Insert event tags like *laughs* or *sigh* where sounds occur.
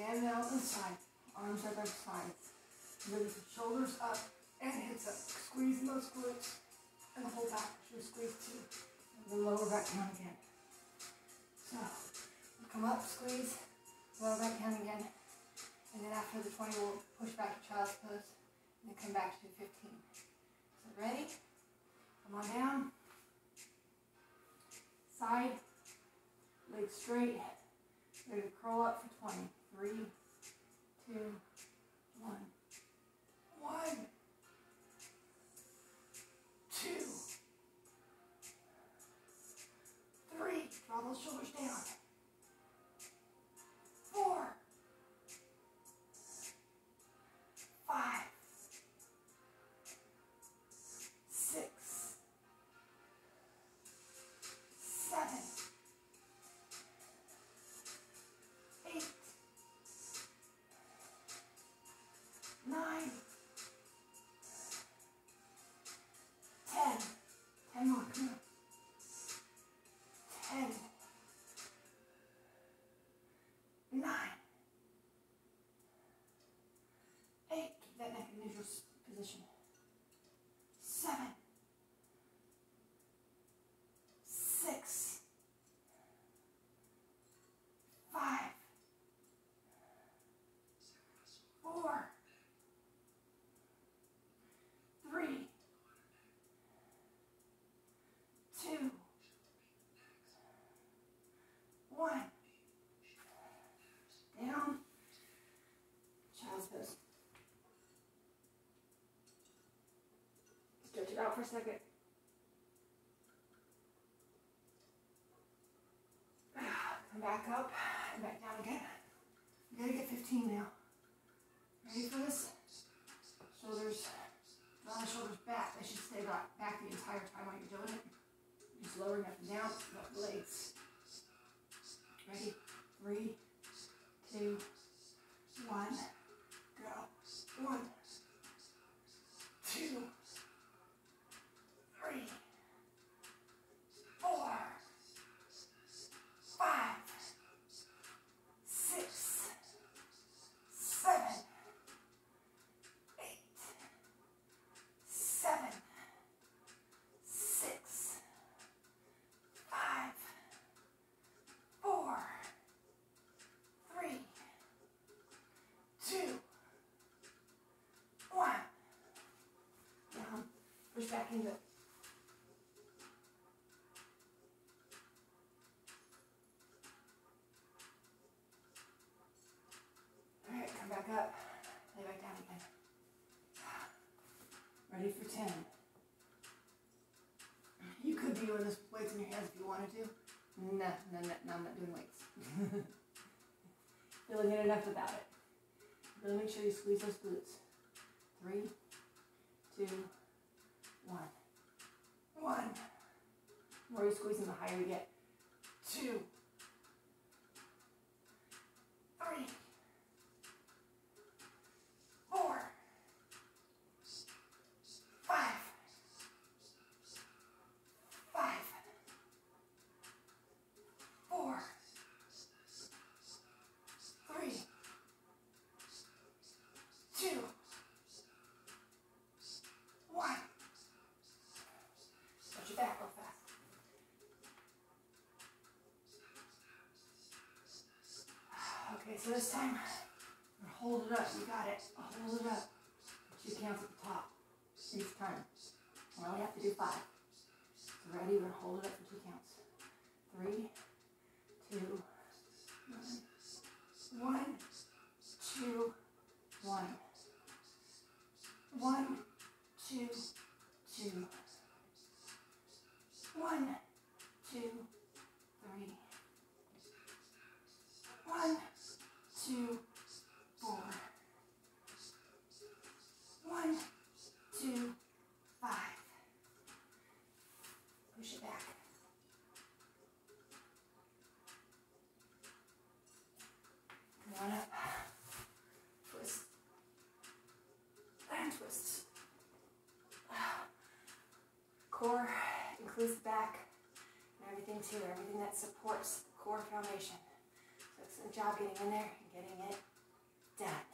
Stand out the side. Arms are by sides. Move the shoulders up and hips up. Squeeze those glutes and the whole back should squeeze too. And lower back down again. So come up, squeeze, lower back down again. And then after the 20, we'll push back to child's pose and then come back to 15. So ready? Come on down. Side, legs straight. Ready to curl up for 20. Three. Draw out for a second. *sighs* Come back up and back down again. You gotta get 15 now. Ready for this? Shoulders, draw the shoulders back. They should stay back, back the entire time while you're doing it. Just lowering up and down, legs. Ready? Three, two, one, go. One, two, three, four, five, six, seven, eight, seven, six, five, four, three, two, one. Down. Push back into it. All right, come back up. Lay back down again. Ready for 10. You could be with this weights in your hands if you wanted to. No, no, no, I'm not doing weights. *laughs* Feeling it enough without it. Really make sure you squeeze those glutes. Three, two, one. One. The more you squeeze them, the higher you get. Two. Three. Four. Five. Five. Four. Three. Two. One. Stretch your back real fast. Okay, so this time, hold it up. You got it. Hold it up. Two counts at the top each time. We only have to do five. So ready? We're gonna hold it up for two counts. Three, two, one, one, two, one, one, two, two, everything to everything that supports the core foundation. So it's a job getting in there and getting it done.